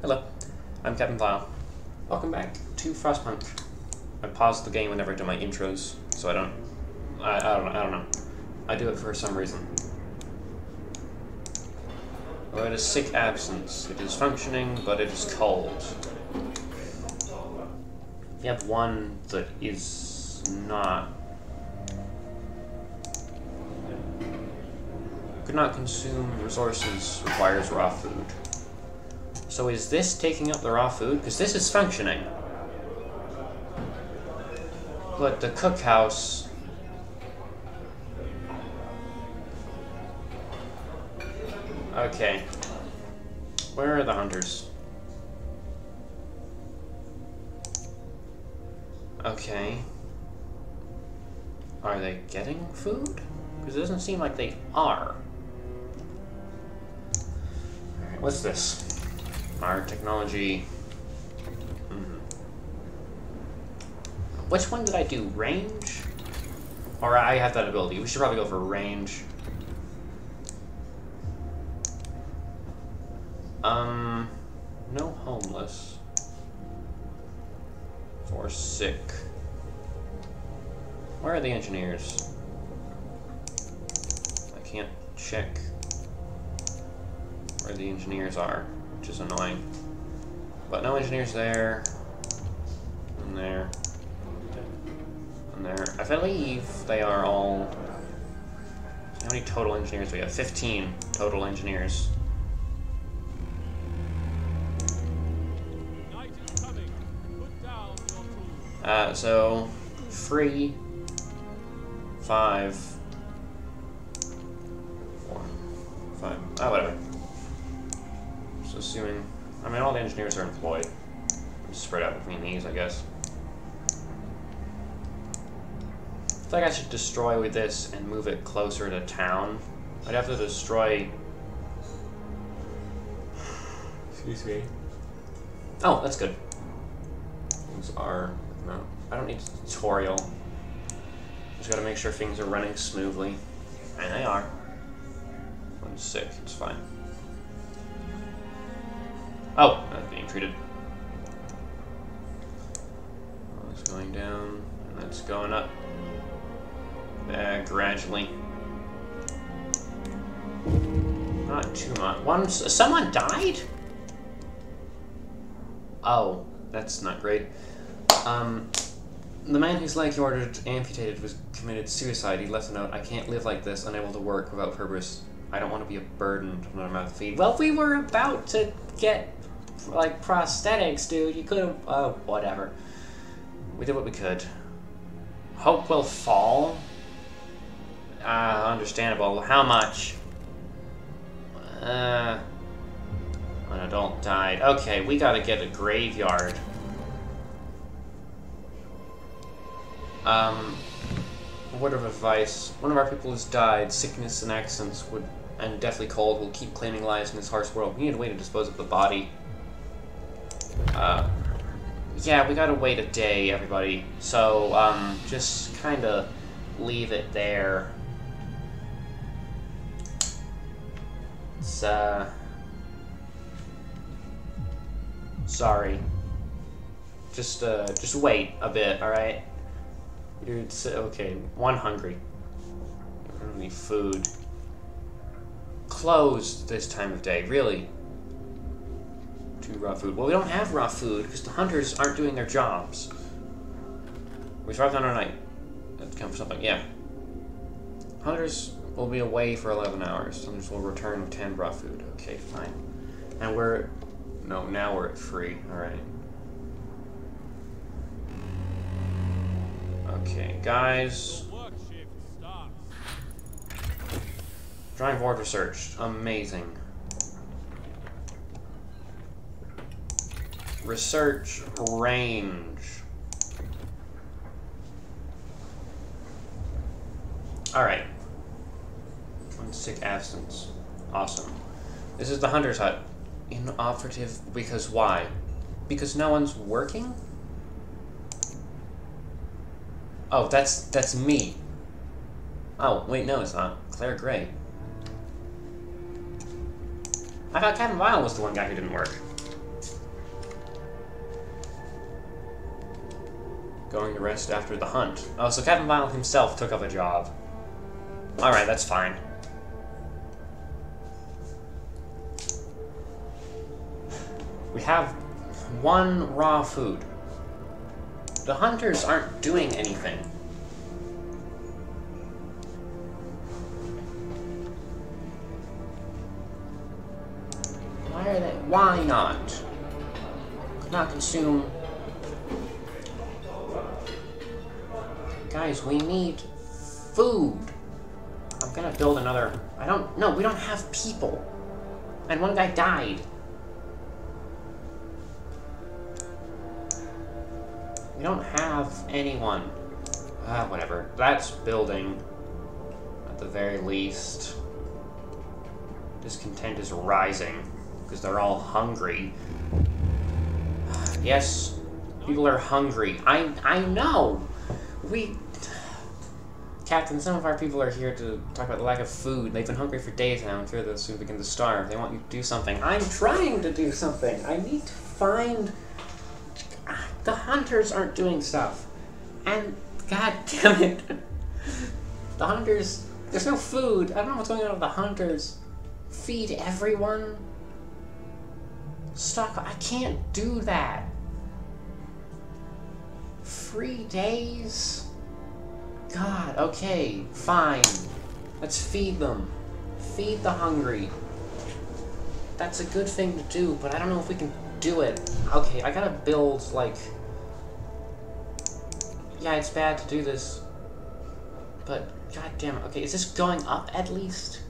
Hello, I'm Captain Vile. Welcome back to Frostpunk. I pause the game whenever I do my intros, so I don't. I, I don't. I don't know. I do it for some reason. Oh, it is sick absence. It is functioning, but it is cold. You have one that is not. Could not consume resources, requires raw food. So is this taking up the raw food? Because this is functioning. But the cookhouse... Okay. Where are the hunters? Okay. Are they getting food? Because it doesn't seem like they are. Alright, what's this? Our technology. Mm. Which one did I do? Range? Or I have that ability. We should probably go for range. Um, no homeless. Or sick. Where are the engineers? I can't check where the engineers are which is annoying. But no engineers there. And there. And there. I believe they are all... How many total engineers we have? 15 total engineers. Uh, so, three, five, assuming... I mean, all the engineers are employed. Just Spread out between these, I guess. I like I should destroy with this and move it closer to town. I'd have to destroy... Excuse me. Oh, that's good. Things are... No, I don't need a tutorial. Just gotta make sure things are running smoothly. And they are. I'm sick, it's fine. Oh, that's being treated. That's going down, and that's going up. Uh, gradually. Not too much. One, someone died? Oh, that's not great. Um, the man whose leg he ordered amputated was committed suicide. He left a note, I can't live like this, unable to work without purpose. I don't want to be a burden to my mouth feed. Well, we were about to get like prosthetics, dude. You could have. Oh, whatever. We did what we could. Hope will fall. Uh, understandable. How much? Uh, an adult died. Okay, we gotta get a graveyard. Um, word of advice. One of our people has died. Sickness and accidents would, and deathly cold will keep claiming lives in this harsh world. We need a way to dispose of the body. Uh, yeah, we gotta wait a day, everybody. So, um, just kind of leave it there. It's, uh... Sorry. Just, uh, just wait a bit, alright? You're, okay, one hungry. Only food. Closed this time of day, really? to raw food. Well, we don't have raw food because the hunters aren't doing their jobs. We survived on our night. That's come for something. Yeah. Hunters will be away for 11 hours. Hunters will return with 10 raw food. Okay, fine. And we're... No, now we're at free. Alright. Okay, guys. Drawing board researched. Amazing. Research range. Alright. One sick absence. Awesome. This is the hunter's hut. Inoperative because why? Because no one's working? Oh, that's that's me. Oh, wait, no, it's not. Claire Gray. I thought Captain Vile was the one guy who didn't work. Going to rest after the hunt. Oh, so Captain Vile himself took up a job. Alright, that's fine. We have one raw food. The hunters aren't doing anything. Why not? Not consume. Guys, we need food. I'm gonna build another. I don't. No, we don't have people. And one guy died. We don't have anyone. Ah, whatever. That's building. At the very least. Discontent is rising. Because they're all hungry. Yes, people are hungry. I I know. We Captain, some of our people are here to talk about the lack of food. They've been hungry for days now and fear they'll soon begin to starve. They want you to do something. I'm trying to do something. I need to find the hunters aren't doing stuff. And god damn it. The hunters there's no food. I don't know what's going on with the hunters. Feed everyone. Stock I can't do that. Free days? God, okay, fine. Let's feed them. Feed the hungry. That's a good thing to do, but I don't know if we can do it. Okay, I gotta build, like... Yeah, it's bad to do this. But, god damn it. Okay, is this going up at least?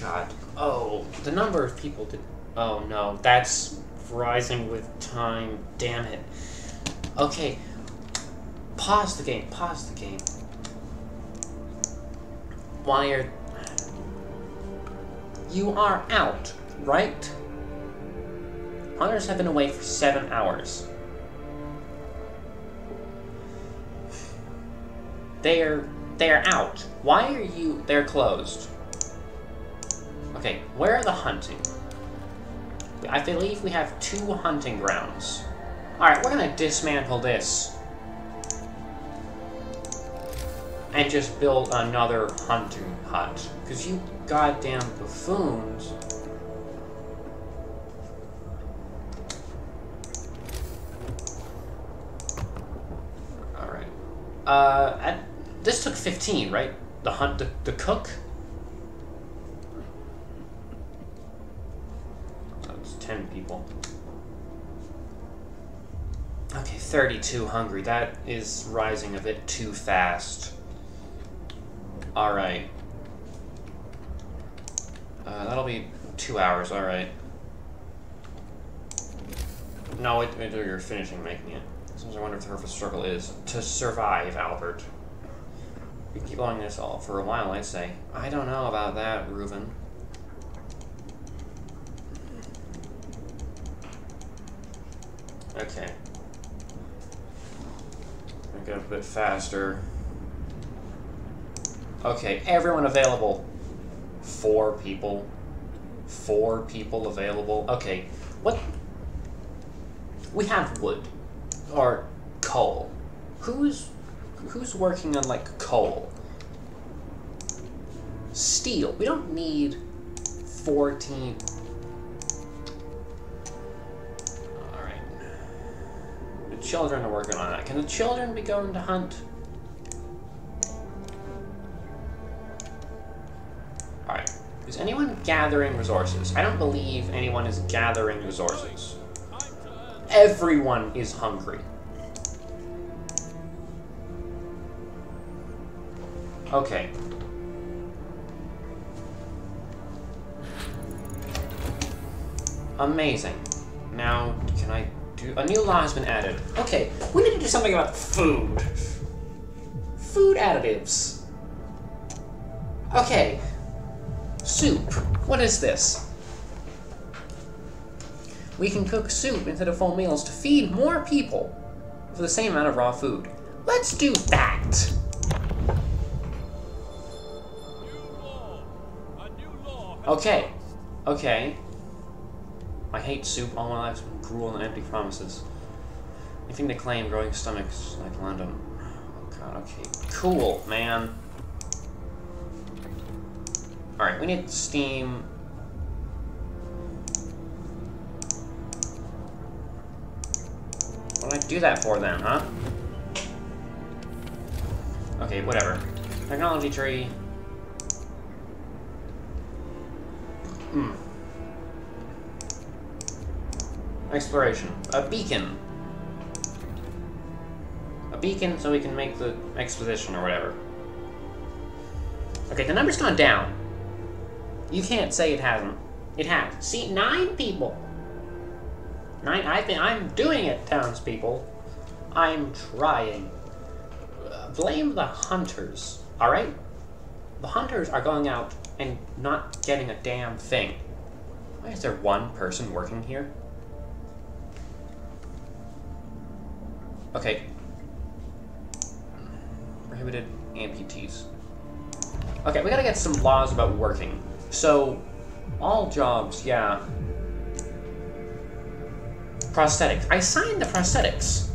God. Oh, the number of people did... Oh, no. That's rising with time. Damn it. Okay. Pause the game. Pause the game. Why are... You are out, right? Hunters have been away for seven hours. They're... They're out. Why are you... They're closed. Okay, where are the hunting? I believe we have two hunting grounds. Alright, we're gonna dismantle this. And just build another hunting hut. Because you goddamn buffoons... Alright. Uh, at, this took 15, right? The hunt, the, the cook? That's 10 people. Okay, 32 hungry. That is rising a bit too fast. Alright. Uh, that'll be two hours, alright. No, wait, wait, you're finishing making it. Sometimes I wonder if the purpose struggle is to survive, Albert. We keep on this all for a while, I say. I don't know about that, Reuben. Okay. Make it a bit faster. Okay, everyone available. Four people. Four people available. Okay, what? We have wood. Or coal. Who's who's working on like coal? Steel. We don't need 14 children are working on that. Can the children be going to hunt? Alright. Is anyone gathering resources? I don't believe anyone is gathering resources. Everyone is hungry. Okay. Amazing. Now, can I do... A new law has been added. Okay, we need to do something about food. Food additives. Okay. Soup. What is this? We can cook soup instead of full meals to feed more people for the same amount of raw food. Let's do that! Okay. Okay. I hate soup. All my been gruel and empty promises. Anything to claim growing stomachs like London. Oh god, okay. Cool, man. Alright, we need steam. What did I do that for then, huh? Okay, whatever. Technology tree. Hmm. Exploration. A beacon. A beacon so we can make the exposition or whatever. Okay, the number's gone down. You can't say it hasn't. It has. See, nine people. Nine. I think I'm doing it, townspeople. I'm trying. Blame the hunters. All right. The hunters are going out and not getting a damn thing. Why is there one person working here? Okay. Prohibited amputees. Okay, we gotta get some laws about working. So, all jobs, yeah. Prosthetics. I signed the prosthetics.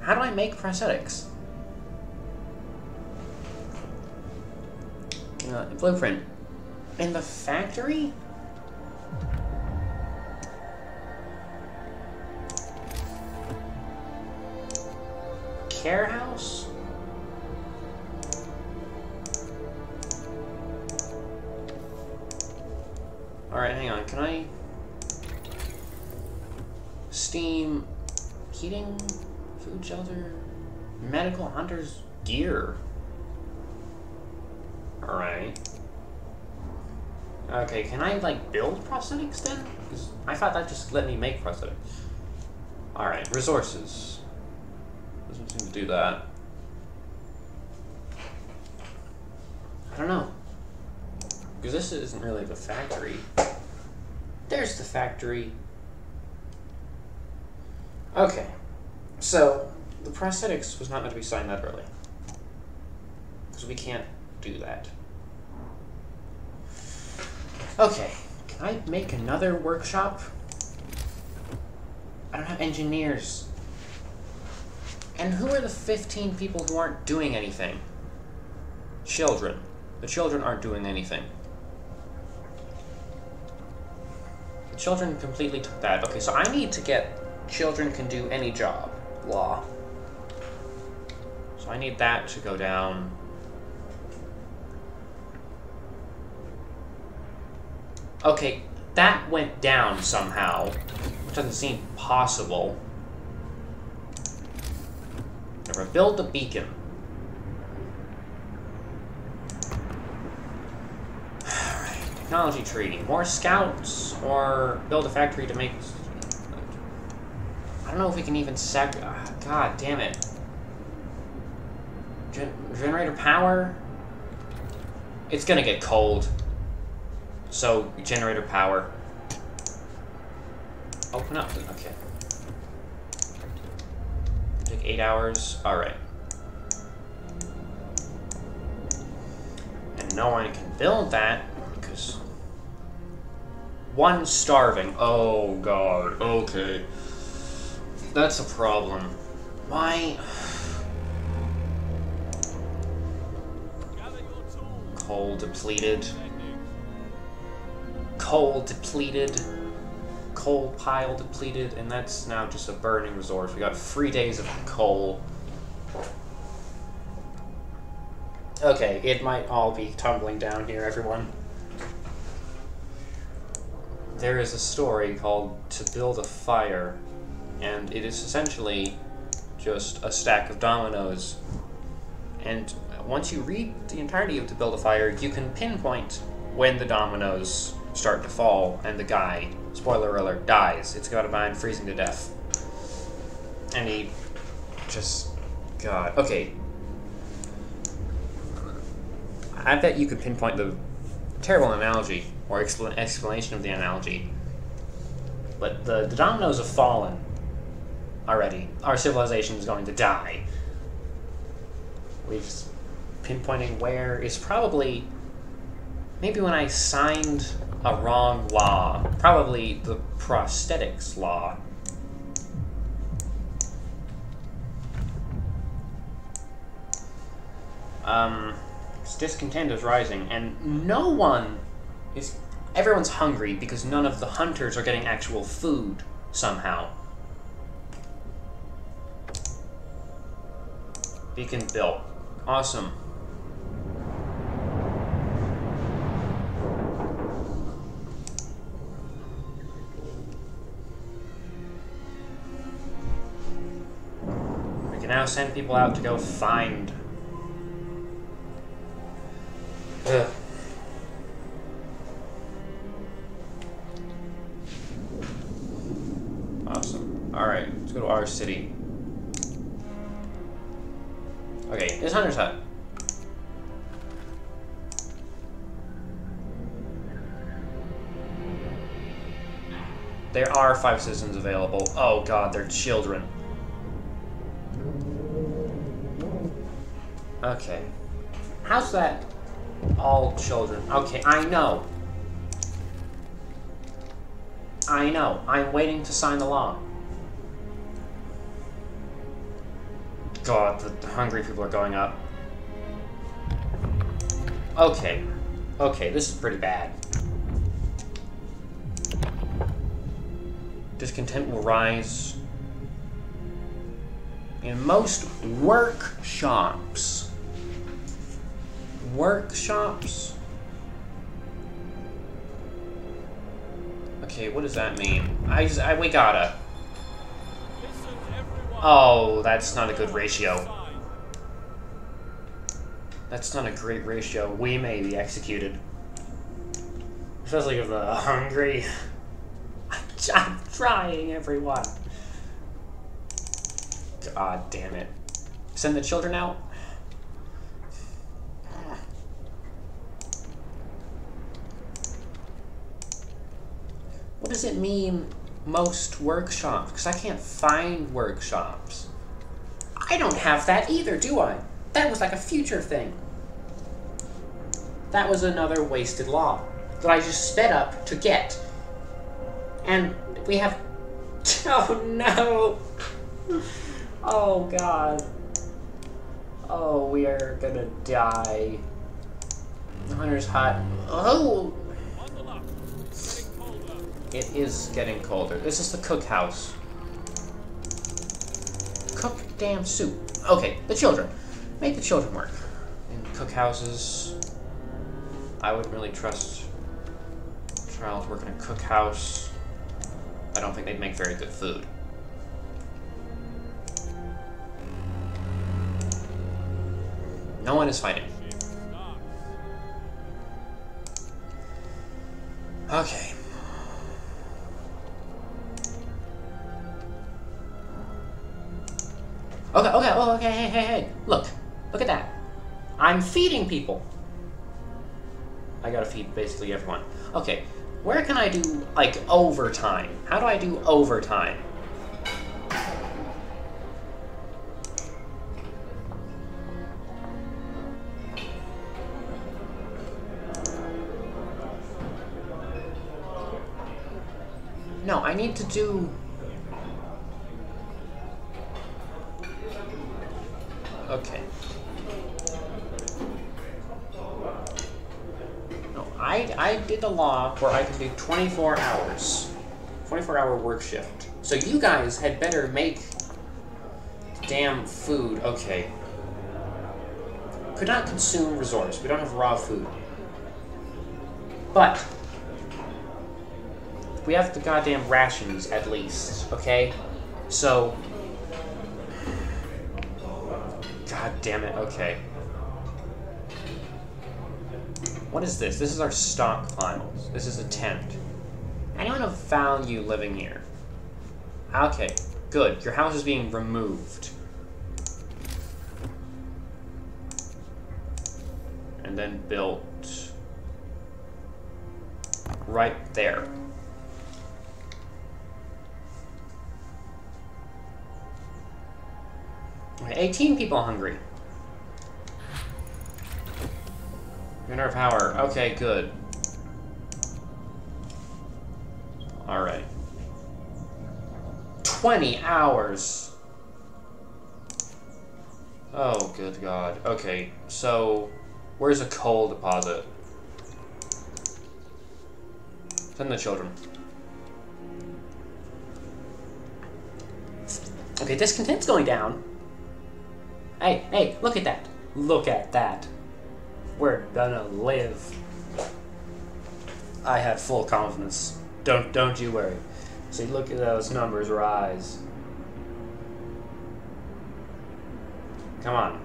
How do I make prosthetics? Uh, blueprint. In the factory? Care house? Alright, hang on. Can I... Steam... Heating? Food shelter? Medical hunters gear? Alright. Okay, can I, like, build prosthetics then? Because I thought that just let me make prosthetics. Alright, resources. Doesn't seem to do that. I don't know. Because this isn't really the factory. There's the factory. Okay. So, the prosthetics was not meant to be signed that early. Because we can't do that. Okay. Can I make another workshop? I don't have engineers. And who are the 15 people who aren't doing anything? Children. The children aren't doing anything. The children completely took that. Okay, so I need to get children can do any job law. So I need that to go down. Okay, that went down somehow. Which doesn't seem possible. Never build the beacon. Alright, Technology tree. More scouts, or build a factory to make... I don't know if we can even sac... Ah, god damn it. Gen generator power? It's gonna get cold. So, generator power. Open up. Okay. Eight hours. Alright. And no one can build that because one starving. Oh god. Okay. That's a problem. Why? Coal depleted. Coal depleted. Coal pile depleted, and that's now just a burning resource. We got three days of coal. Okay, it might all be tumbling down here, everyone. There is a story called To Build a Fire, and it is essentially just a stack of dominoes. And once you read the entirety of To Build a Fire, you can pinpoint when the dominoes start to fall and the guy, spoiler alert, dies. It's got a mind freezing to death. And he just. God. Okay. I bet you could pinpoint the terrible analogy or expl explanation of the analogy. But the, the dominoes have fallen already. Our civilization is going to die. We've pinpointing where is probably maybe when I signed a wrong law. Probably the prosthetics law. Um, discontent is rising, and no one is... Everyone's hungry because none of the hunters are getting actual food somehow. Beacon built. Awesome. Now send people out to go find. Ugh. Awesome. Alright, let's go to our city. Okay, this Hunter's Hut. There are five citizens available. Oh god, they're children. Okay. How's that all children? Okay, I know. I know. I'm waiting to sign the law. God, the hungry people are going up. Okay. Okay, this is pretty bad. Discontent will rise. In most workshops. Workshops? Okay, what does that mean? I just, I, we gotta. Oh, that's not a good ratio. That's not a great ratio. We may be executed. Especially if the hungry. I'm trying, everyone. God damn it. Send the children out? What does it mean, most workshops? Because I can't find workshops. I don't have that either, do I? That was like a future thing. That was another wasted law that I just sped up to get. And we have... Oh no! Oh god. Oh, we are gonna die. The hunter's hot. Oh! It is getting colder. This is the cookhouse. Cook damn soup. Okay, the children. Make the children work. In cookhouses, I wouldn't really trust a child to work in a cookhouse. I don't think they'd make very good food. No one is fighting. Okay, I'm feeding people. I gotta feed basically everyone. Okay, where can I do, like, overtime? How do I do overtime? No, I need to do... I, did a law where I can do 24 hours. 24 hour work shift. So you guys had better make damn food. Okay. Could not consume resource. We don't have raw food. But we have the goddamn rations at least, okay? So God damn it, okay. What is this? This is our stock stockpiles. This is a tent. Anyone of value living here? Okay, good. Your house is being removed. And then built right there. Okay, 18 people hungry. Winner of power. Okay, good. Alright. 20 hours. Oh, good God. Okay, so where's a coal deposit? Send the children. Okay, discontent's going down. Hey, hey, look at that. Look at that. We're gonna live. I have full confidence. Don't don't you worry. See, look at those numbers rise. Come on.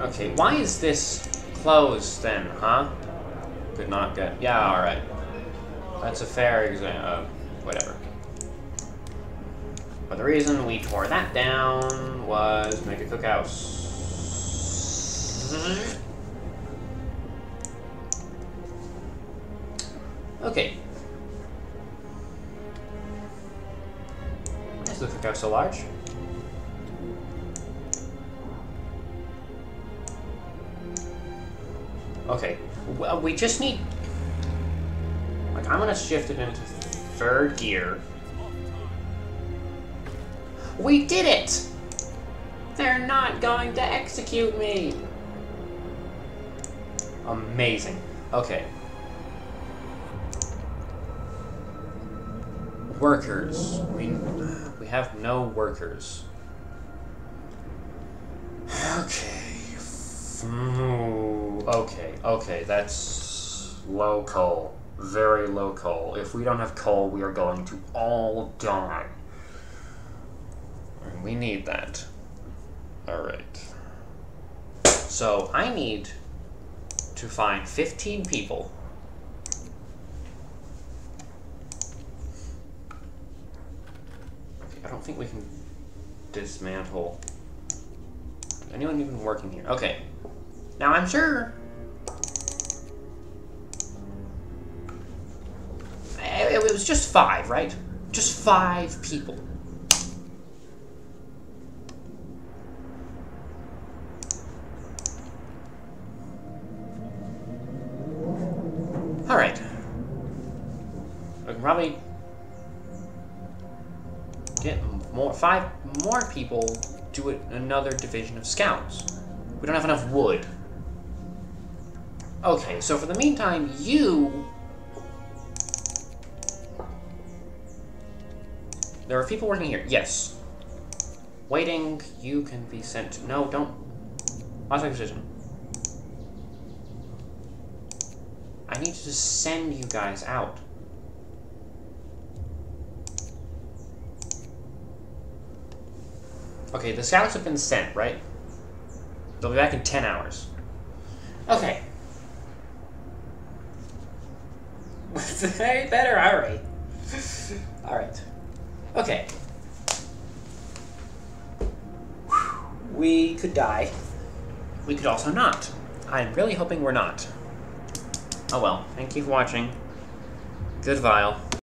Okay, why is this closed then, huh? Could not get. Yeah, alright. That's a fair exam. Uh, whatever. But the reason we tore that down was make a cookhouse. Okay. Why is the cookhouse so large? Okay. Well, we just need... Like, I'm gonna shift it into third gear. We did it! They're not going to execute me! Amazing. Okay. Workers. We, we have no workers. Okay. Okay, okay, that's low coal. Very low coal. If we don't have coal, we are going to all die. We need that. Alright. So, I need to find 15 people. I don't think we can dismantle. Anyone even working here? Okay. Now I'm sure. It was just five, right? Just five people. All right. We can probably get more more people do a, another division of scouts. We don't have enough wood. Okay, so for the meantime, you... There are people working here. Yes. Waiting, you can be sent. No, don't... Last decision. I need to send you guys out. Okay, the scouts have been sent, right? They'll be back in 10 hours. Okay. Better, alright. Alright. Okay. We could die. We could also not. I'm really hoping we're not. Oh well, thank you for watching. Good Vile.